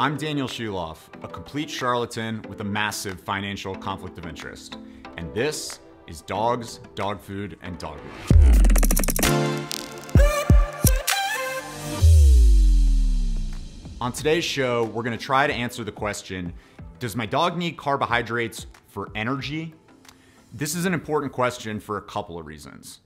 I'm Daniel Schulof, a complete charlatan with a massive financial conflict of interest. And this is Dogs, Dog Food, and Dog On today's show, we're gonna try to answer the question Does my dog need carbohydrates for energy? This is an important question for a couple of reasons.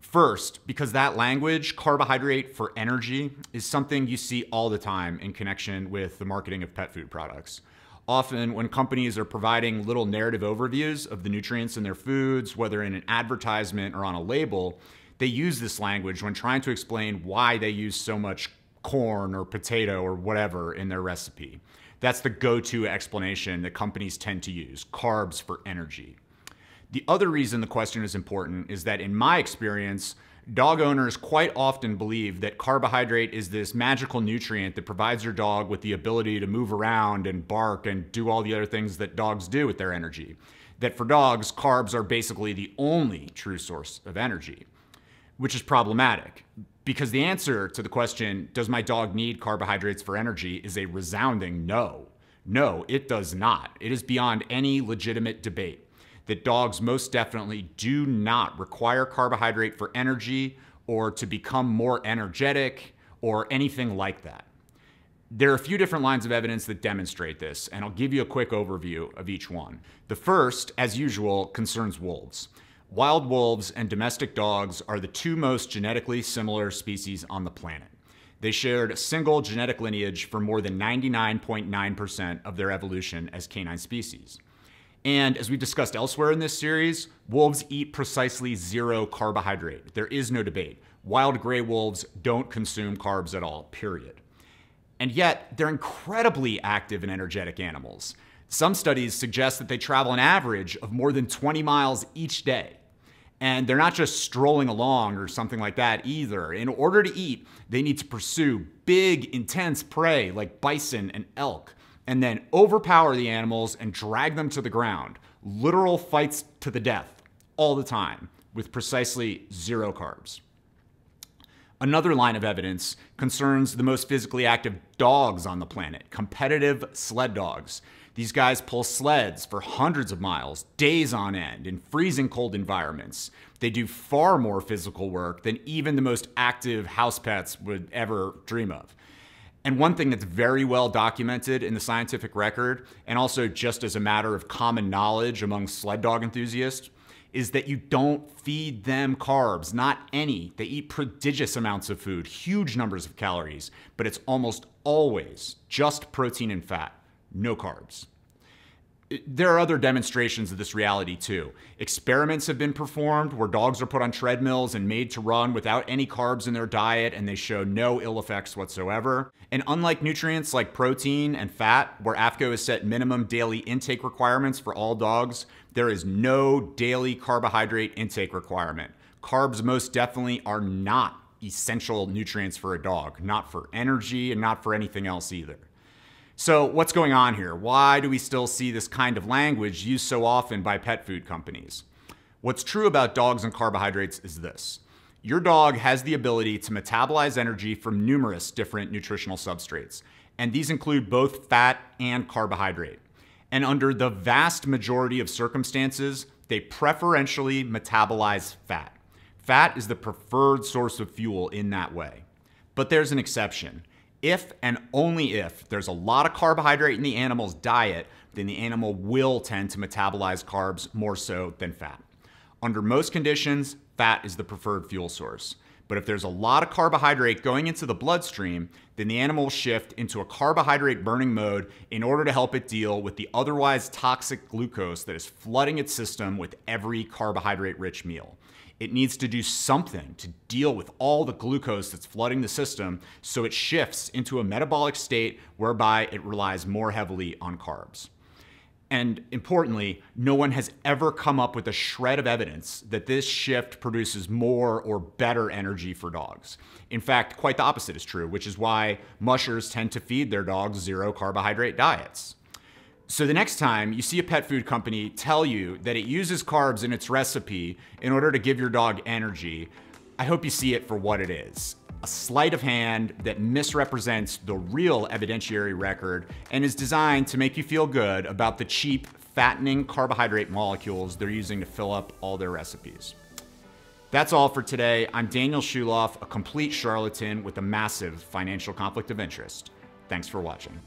First, because that language, carbohydrate for energy, is something you see all the time in connection with the marketing of pet food products. Often, when companies are providing little narrative overviews of the nutrients in their foods, whether in an advertisement or on a label, they use this language when trying to explain why they use so much corn or potato or whatever in their recipe. That's the go to explanation that companies tend to use carbs for energy. The other reason the question is important is that in my experience, dog owners quite often believe that carbohydrate is this magical nutrient that provides your dog with the ability to move around and bark and do all the other things that dogs do with their energy. That for dogs, carbs are basically the only true source of energy, which is problematic because the answer to the question, does my dog need carbohydrates for energy, is a resounding no. No, it does not. It is beyond any legitimate debate that dogs most definitely do not require carbohydrate for energy or to become more energetic or anything like that. There are a few different lines of evidence that demonstrate this, and I'll give you a quick overview of each one. The first, as usual, concerns wolves. Wild wolves and domestic dogs are the two most genetically similar species on the planet. They shared a single genetic lineage for more than 99.9% of their evolution as canine species. And as we discussed elsewhere in this series, wolves eat precisely zero carbohydrate. There is no debate. Wild gray wolves don't consume carbs at all, period. And yet, they're incredibly active and energetic animals. Some studies suggest that they travel an average of more than 20 miles each day. And they're not just strolling along or something like that either. In order to eat, they need to pursue big, intense prey like bison and elk and then overpower the animals and drag them to the ground. Literal fights to the death all the time with precisely zero carbs. Another line of evidence concerns the most physically active dogs on the planet, competitive sled dogs. These guys pull sleds for hundreds of miles, days on end, in freezing cold environments. They do far more physical work than even the most active house pets would ever dream of. And one thing that's very well documented in the scientific record, and also just as a matter of common knowledge among sled dog enthusiasts, is that you don't feed them carbs, not any. They eat prodigious amounts of food, huge numbers of calories, but it's almost always just protein and fat, no carbs there are other demonstrations of this reality too. Experiments have been performed where dogs are put on treadmills and made to run without any carbs in their diet, and they show no ill effects whatsoever. And unlike nutrients like protein and fat, where AAFCO has set minimum daily intake requirements for all dogs, there is no daily carbohydrate intake requirement. Carbs most definitely are not essential nutrients for a dog, not for energy and not for anything else either. So, what's going on here? Why do we still see this kind of language used so often by pet food companies? What's true about dogs and carbohydrates is this your dog has the ability to metabolize energy from numerous different nutritional substrates, and these include both fat and carbohydrate. And under the vast majority of circumstances, they preferentially metabolize fat. Fat is the preferred source of fuel in that way. But there's an exception. If and only if there's a lot of carbohydrate in the animal's diet, then the animal will tend to metabolize carbs more so than fat. Under most conditions, fat is the preferred fuel source. But if there's a lot of carbohydrate going into the bloodstream, then the animal will shift into a carbohydrate burning mode in order to help it deal with the otherwise toxic glucose that is flooding its system with every carbohydrate rich meal. It needs to do something to deal with all the glucose that's flooding the system so it shifts into a metabolic state whereby it relies more heavily on carbs. And importantly, no one has ever come up with a shred of evidence that this shift produces more or better energy for dogs. In fact, quite the opposite is true, which is why mushers tend to feed their dogs zero carbohydrate diets. So the next time you see a pet food company tell you that it uses carbs in its recipe in order to give your dog energy, I hope you see it for what it is. A sleight of hand that misrepresents the real evidentiary record and is designed to make you feel good about the cheap, fattening carbohydrate molecules they're using to fill up all their recipes. That's all for today. I'm Daniel Schulof, a complete charlatan with a massive financial conflict of interest. Thanks for watching.